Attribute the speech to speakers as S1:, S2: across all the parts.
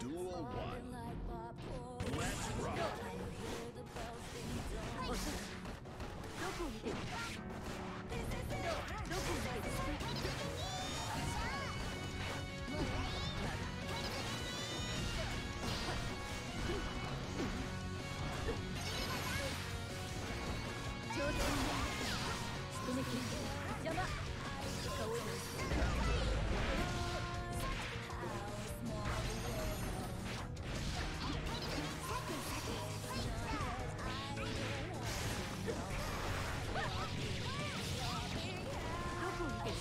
S1: Duel one. Let's rock. Thank you. You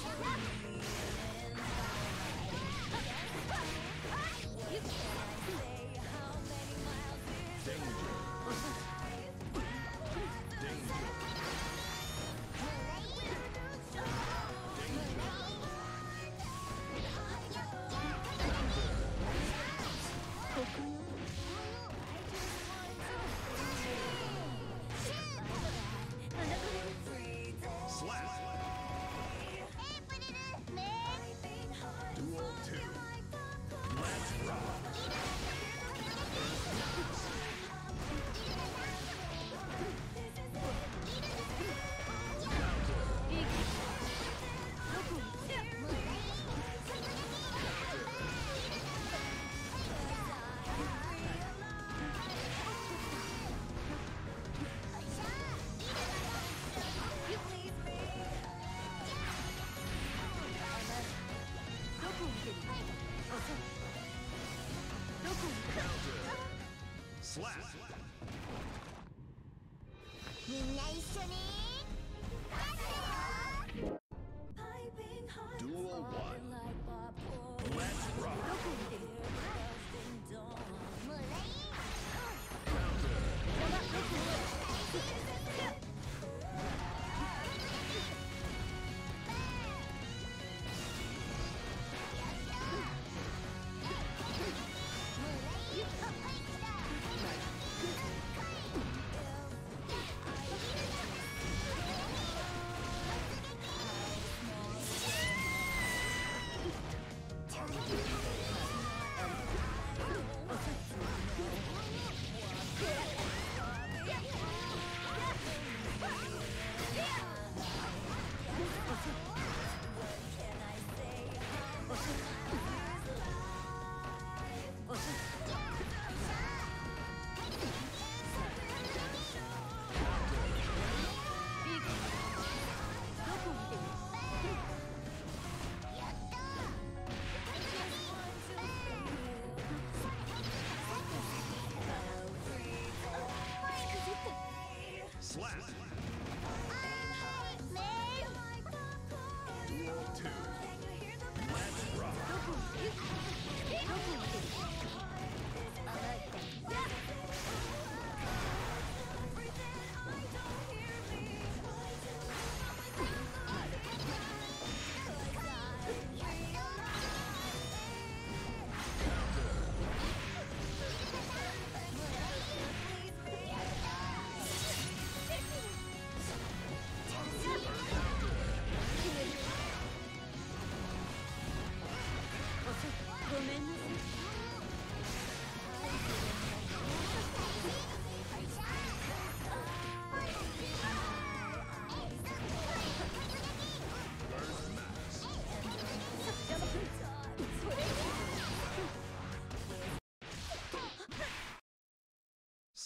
S2: みんな一緒に。slash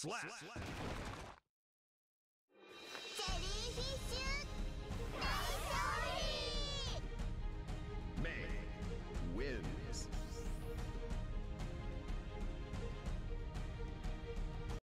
S1: Slap. Slap.